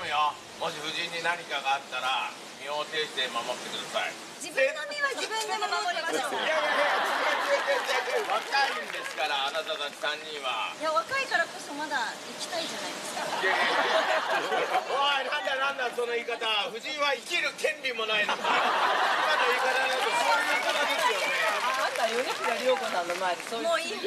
むよ。もし夫人に何かがあったら身を挺して守ってください。自分の身は自分で守りましょう。いやいやいや違う違う違う若いんですからあなたたち3人は。いや若いからこそまだ生きたいじゃないですか。いやいやいや。おいなんだなんだその言い方。夫人は生きる権利もないのか。今の言い方だとそういう言い方ですよね。あんた米倉涼子さんの前でそういうもういい。